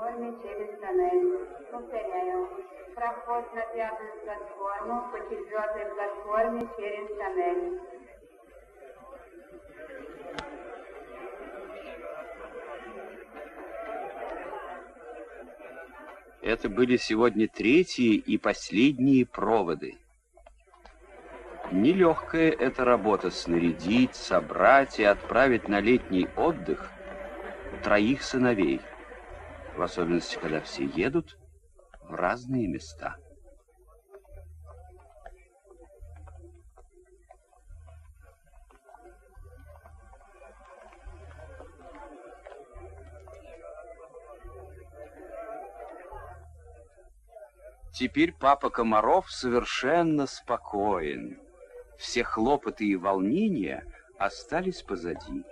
платформе через тоннель. Повторяю. Проход на пятую платформу, по четвертой платформе через тоннель. Это были сегодня третьи и последние проводы. Нелегкая эта работа снарядить, собрать и отправить на летний отдых троих сыновей, в особенности, когда все едут в разные места. Теперь папа Комаров совершенно спокоен. Все хлопоты и волнения остались позади.